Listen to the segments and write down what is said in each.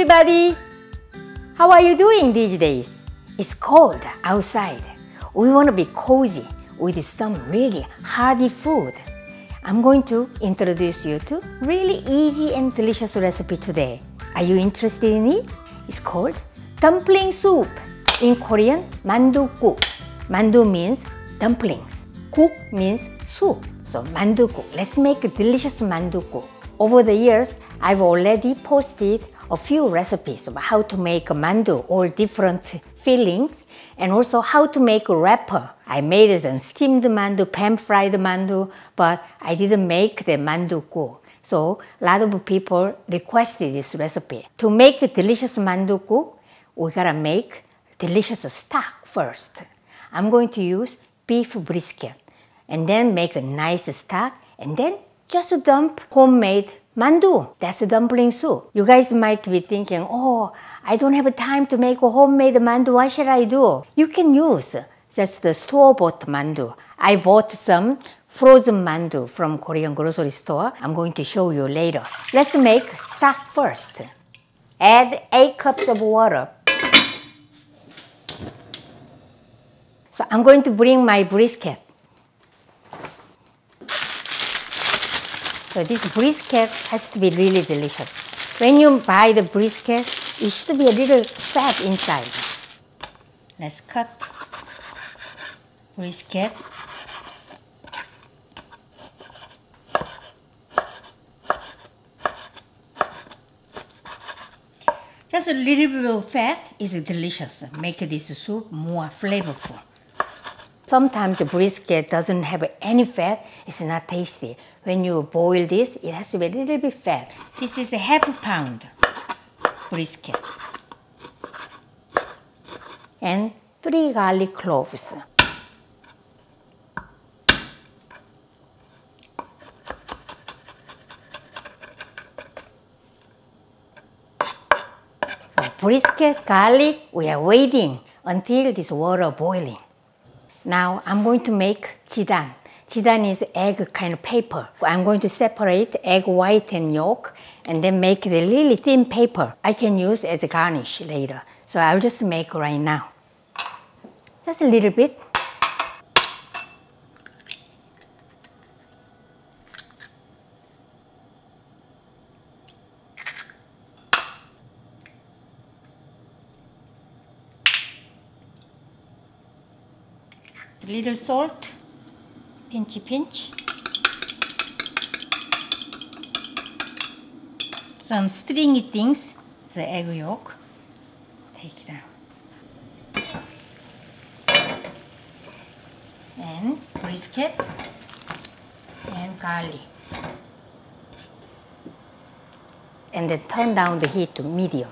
everybody! How are you doing these days? It's cold outside. We want to be cozy with some really hearty food. I'm going to introduce you to really easy and delicious recipe today. Are you interested in it? It's called dumpling soup. In Korean, mandukguk. Mandu means dumplings. Guk means soup. So mandukguk. Let's make a delicious mandukguk. Over the years, I've already posted a few recipes about how to make a mandu, or different fillings, and also how to make a wrapper. I made some steamed mandu, pan-fried mandu, but I didn't make the mandu gu. So a lot of people requested this recipe. To make a delicious mandu gu, we gotta make delicious stock first. I'm going to use beef brisket and then make a nice stock and then just dump homemade mandu. That's a dumpling soup. You guys might be thinking, oh, I don't have time to make a homemade mandu. What should I do? You can use just the store-bought mandu. I bought some frozen mandu from Korean grocery store. I'm going to show you later. Let's make stock first. Add 8 cups of water. So I'm going to bring my brisket. So this brisket has to be really delicious. When you buy the brisket, it should be a little fat inside. Let's cut brisket. Just a little bit of fat is delicious. Make this soup more flavorful. Sometimes the brisket doesn't have any fat, it's not tasty. When you boil this, it has to be a little bit fat. This is a half a pound brisket. And three garlic cloves. Brisket, garlic, we are waiting until this water boiling. Now I'm going to make jidan. Jidan is egg kind of paper. I'm going to separate egg white and yolk and then make the really thin paper. I can use as a garnish later. So I'll just make right now. Just a little bit. Little salt, pinchy pinch. Some stringy things, the egg yolk. Take it out. And brisket and garlic. And then turn down the heat to medium.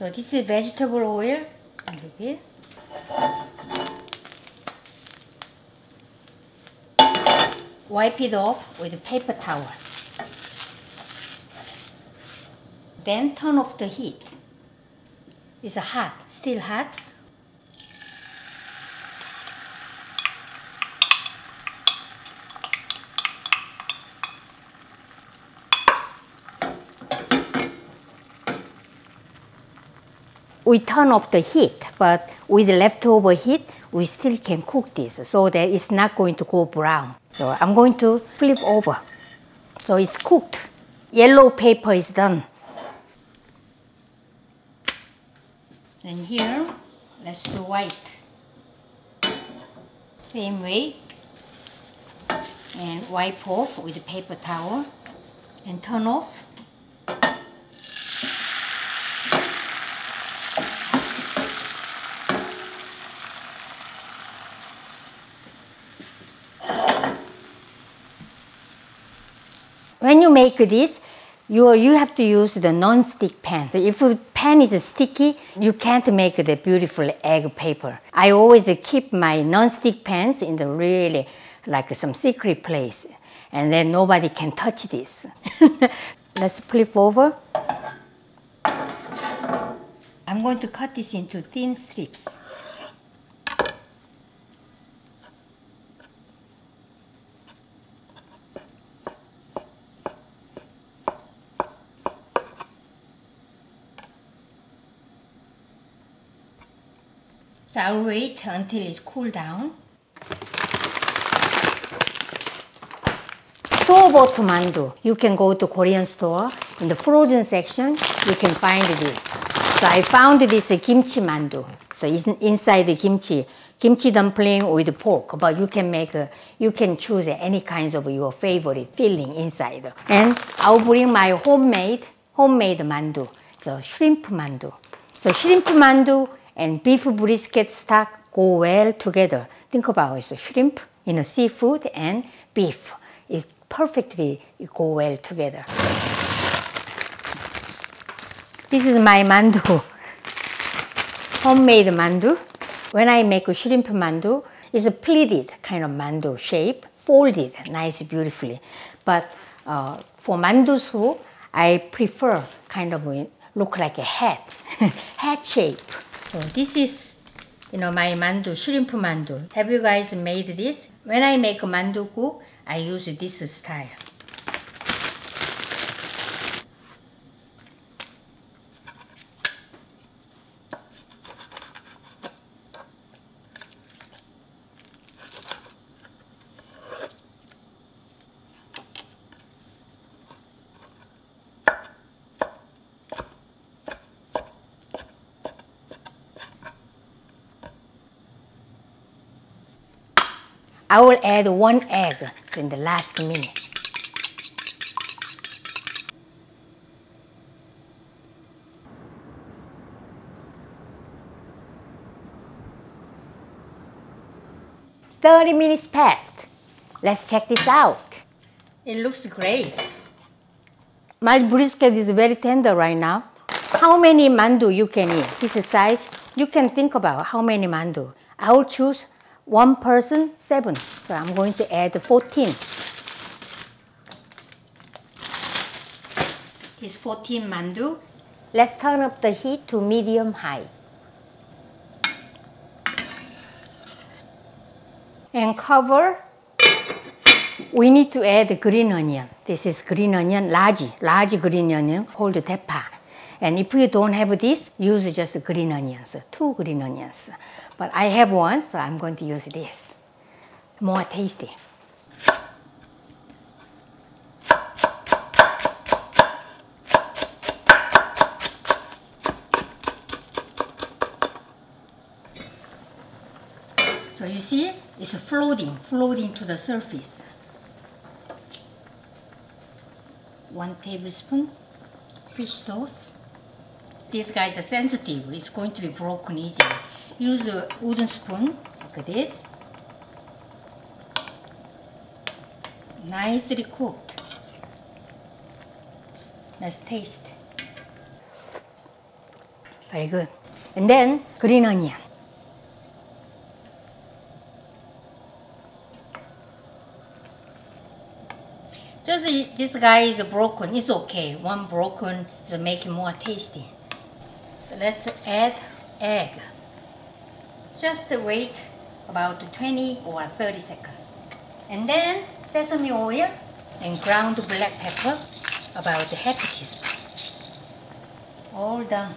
So this is vegetable oil, a little bit. Wipe it off with a paper towel. Then turn off the heat. It's hot, still hot. We turn off the heat, but with the leftover heat, we still can cook this so that it's not going to go brown. So I'm going to flip over. So it's cooked. Yellow paper is done. And here, let's do white. Same way. And wipe off with a paper towel and turn off. Make this, you, you have to use the non-stick pan. So if pan is sticky, you can't make the beautiful egg paper. I always keep my non-stick pans in the really like some secret place and then nobody can touch this. let's flip over. I'm going to cut this into thin strips. So I'll wait until it's cooled down. Store-bought mandu. You can go to Korean store. In the frozen section, you can find this. So I found this kimchi mandu. So it's inside the kimchi. Kimchi dumpling with pork, but you can make, a, you can choose any kinds of your favorite filling inside. And I'll bring my homemade, homemade mandu. So shrimp mandu. So shrimp mandu and beef brisket stock go well together. Think about it, so shrimp, you know, seafood and beef. It perfectly go well together. This is my mandu, homemade mandu. When I make a shrimp mandu, it's a pleated kind of mandu shape, folded nice beautifully. But uh, for mandu soup, I prefer kind of look like a hat, hat shape. So this is, you know, my mandu, shrimp mandu. Have you guys made this? When I make mandu guk, I use this style. I will add one egg in the last minute. Thirty minutes passed. Let's check this out. It looks great. My brisket is very tender right now. How many mandu you can eat? This size, you can think about how many mandu. I will choose one person, seven. So I'm going to add 14. It's 14 mandu. Let's turn up the heat to medium high. And cover. We need to add green onion. This is green onion, large, large green onion called 대파. And if you don't have this, use just green onions, two green onions. But I have one, so I'm going to use this. More tasty. So you see, it's floating, floating to the surface. One tablespoon fish sauce. This guy is sensitive, it's going to be broken easily use a wooden spoon like this. Nicely cooked. Let's taste. Very good. And then green onion. Just this guy is broken. It's okay. One broken is making more tasty. So let's add egg. Just wait about 20 or 30 seconds. And then sesame oil and ground black pepper about half a teaspoon. All done.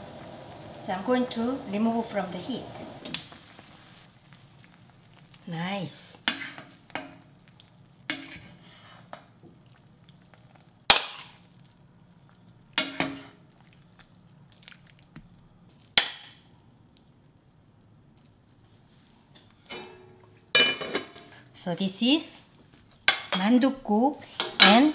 So I'm going to remove from the heat. Nice. So this is mandukku and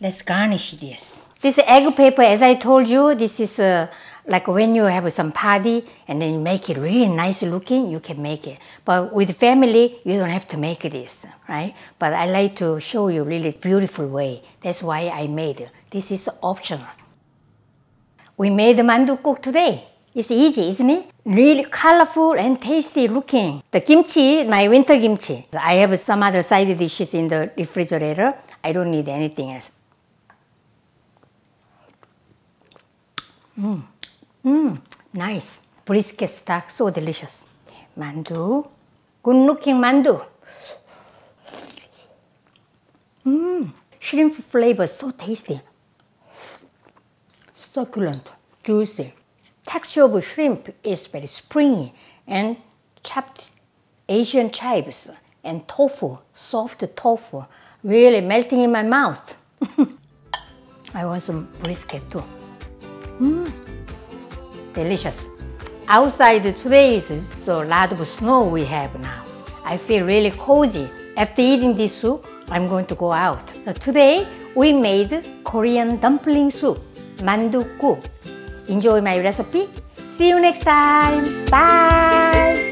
let's garnish this. This egg paper, as I told you, this is uh, like when you have some party and then you make it really nice looking, you can make it. But with family, you don't have to make this, right? But I like to show you really beautiful way. That's why I made it. This is optional. We made the mandukku today. It's easy, isn't it? Really colorful and tasty looking. The kimchi, my winter kimchi. I have some other side dishes in the refrigerator. I don't need anything else. Mmm, mmm, nice. Brisket stock, so delicious. Mandu, good looking mandu. Mmm, shrimp flavor, so tasty. Succulent, juicy. Texture of shrimp is very springy and chopped Asian chives and tofu, soft tofu, really melting in my mouth. I want some brisket too. Mmm, delicious. Outside today is so lot of snow we have now. I feel really cozy. After eating this soup, I'm going to go out. So today we made Korean dumpling soup, mandukgu. Enjoy my recipe. See you next time. Bye.